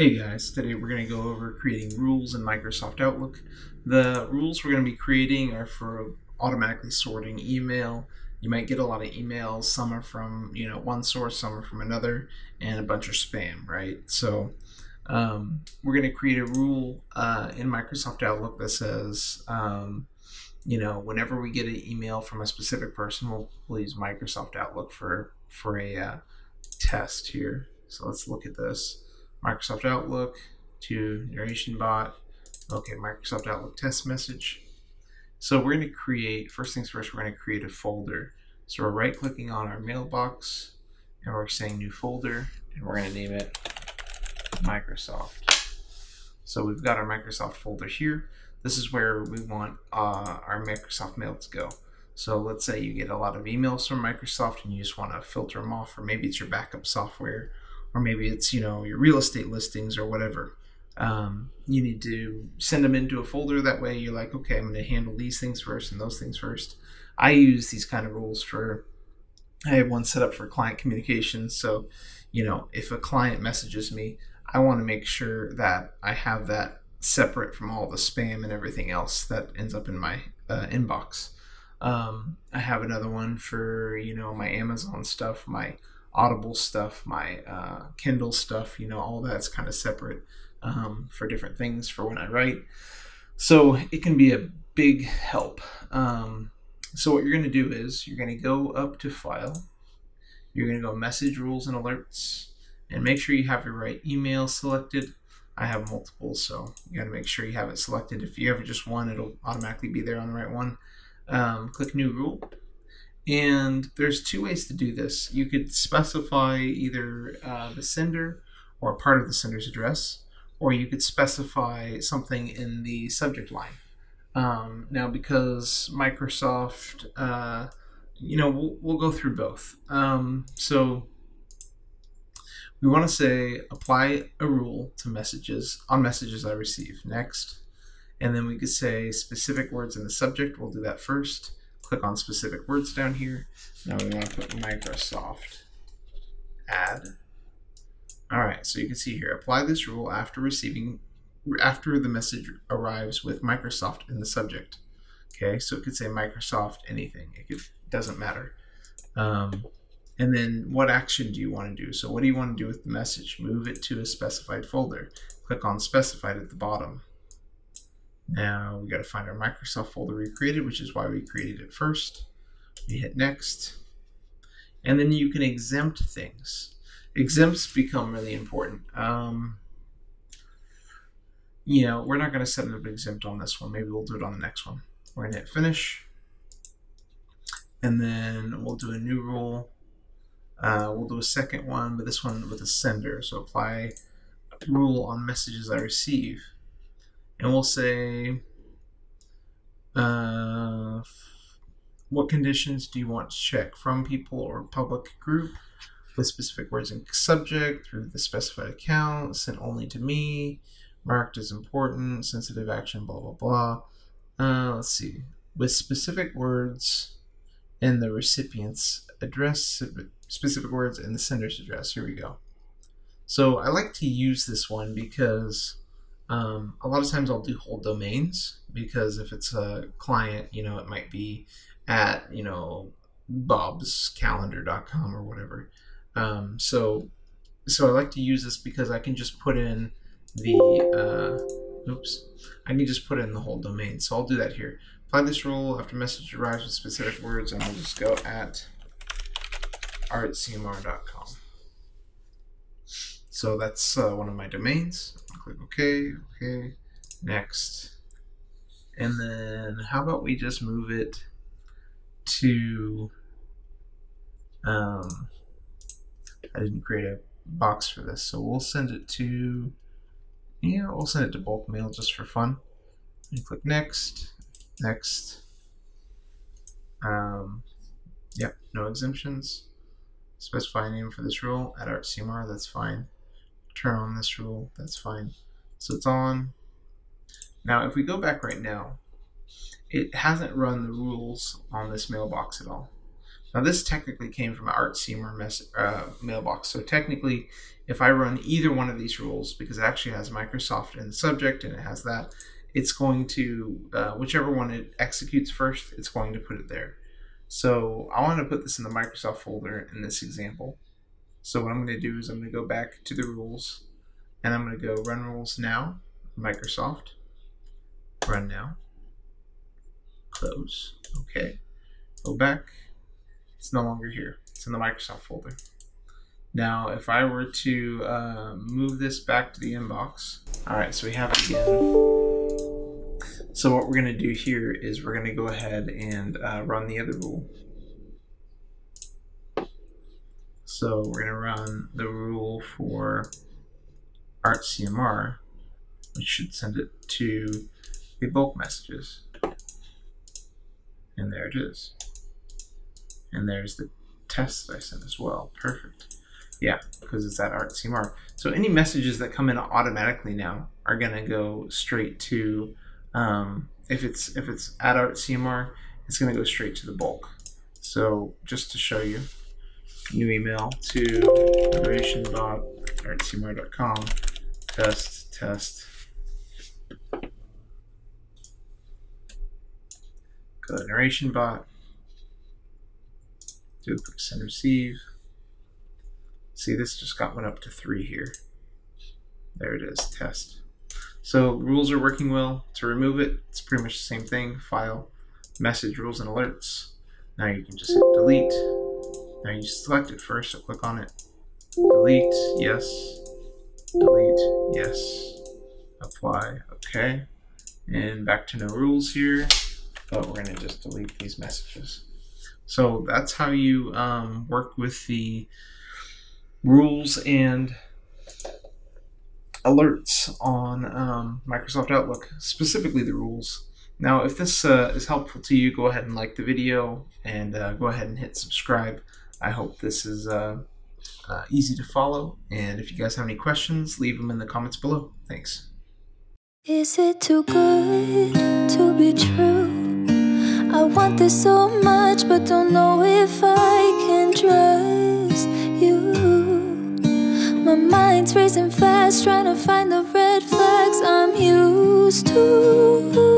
Hey guys, today we're going to go over creating rules in Microsoft Outlook. The rules we're going to be creating are for automatically sorting email. You might get a lot of emails, some are from you know one source, some are from another, and a bunch of spam, right? So um, we're going to create a rule uh, in Microsoft Outlook that says, um, you know, whenever we get an email from a specific person, we'll, we'll use Microsoft Outlook for for a uh, test here. So let's look at this. Microsoft Outlook to narration bot. Okay, Microsoft Outlook test message. So we're going to create, first things first, we're going to create a folder. So we're right clicking on our mailbox and we're saying new folder and we're going to name it Microsoft. So we've got our Microsoft folder here. This is where we want uh, our Microsoft mail to go. So let's say you get a lot of emails from Microsoft and you just want to filter them off, or maybe it's your backup software, or maybe it's you know your real estate listings or whatever. Um, you need to send them into a folder. That way, you're like, okay, I'm going to handle these things first and those things first. I use these kind of rules for. I have one set up for client communications. So, you know, if a client messages me, I want to make sure that I have that separate from all the spam and everything else that ends up in my uh, inbox. Um, I have another one for you know my Amazon stuff, my Audible stuff, my uh, Kindle stuff. You know, all that's kind of separate um, for different things for when I write. So it can be a big help. Um, so what you're going to do is you're going to go up to File. You're going to go Message Rules and Alerts, and make sure you have your right email selected. I have multiple, so you got to make sure you have it selected. If you have just one, it'll automatically be there on the right one um, click new rule. And there's two ways to do this. You could specify either uh, the sender or part of the sender's address, or you could specify something in the subject line. Um, now, because Microsoft, uh, you know, we'll, we'll, go through both. Um, so we want to say apply a rule to messages on messages I receive. Next. And then we could say specific words in the subject. We'll do that first. Click on specific words down here. Now we want to put Microsoft. Add. All right, so you can see here, apply this rule after receiving, after the message arrives with Microsoft in the subject. Okay, so it could say Microsoft anything. It could, doesn't matter. Um, and then what action do you want to do? So what do you want to do with the message? Move it to a specified folder. Click on specified at the bottom. Now we got to find our Microsoft folder we created, which is why we created it first. We hit next. And then you can exempt things. Exempts become really important. Um, you know, we're not going to set up exempt on this one. Maybe we'll do it on the next one. We're going to hit finish. And then we'll do a new rule. Uh, we'll do a second one, but this one with a sender. So apply rule on messages I receive and we'll say uh, what conditions do you want to check from people or public group with specific words and subject through the specified account sent only to me marked as important sensitive action blah blah blah. Uh, let's see. With specific words in the recipient's address specific words in the sender's address. Here we go. So i like to use this one because um, a lot of times I'll do whole domains because if it's a client, you know, it might be at, you know, bobscalendar.com or whatever. Um, so, so I like to use this because I can just put in the, uh, oops, I can just put in the whole domain. So I'll do that here. Apply this rule after message arrives with specific words and I'll just go at artcmr.com. So that's uh, one of my domains. Click OK, OK, next. And then how about we just move it to, um, I didn't create a box for this, so we'll send it to, yeah, we'll send it to bulk mail just for fun. And click next, next. Um, yep, no exemptions. Specify a name for this rule, add ArtCMR, that's fine turn on this rule, that's fine. So it's on. Now, if we go back right now, it hasn't run the rules on this mailbox at all. Now this technically came from ArtCMR mess, uh, mailbox. So technically, if I run either one of these rules, because it actually has Microsoft in the subject and it has that, it's going to, uh, whichever one it executes first, it's going to put it there. So I want to put this in the Microsoft folder in this example. So what I'm going to do is I'm going to go back to the rules and I'm going to go run rules now, Microsoft, run now, close, okay, go back, it's no longer here, it's in the Microsoft folder. Now, if I were to uh, move this back to the inbox, all right, so we have it again. So what we're gonna do here is we're gonna go ahead and uh, run the other rule. So we're gonna run the rule for art CMR, which should send it to the bulk messages. And there it is. And there's the test that I sent as well. Perfect. Yeah, because it's at CMR. So any messages that come in automatically now are gonna go straight to um, if it's if it's at ArtCMR, it's gonna go straight to the bulk. So just to show you, new email to narrationbot.artcmr.com test test. Go to narration bot. Do a quick send receive. See this just got one up to three here. There it is test. So rules are working well. To remove it it's pretty much the same thing. File message rules and alerts. Now you can just hit delete now you select it first so click on it delete yes delete, yes, apply, okay. And back to no rules here, but we're gonna just delete these messages. So that's how you um, work with the rules and alerts on um, Microsoft Outlook, specifically the rules. Now, if this uh, is helpful to you, go ahead and like the video and uh, go ahead and hit subscribe. I hope this is uh, uh, easy to follow. And if you guys have any questions, leave them in the comments below. Thanks. Is it too good to be true? I want this so much, but don't know if I can trust you. My mind's racing fast, trying to find the red flags I'm used to.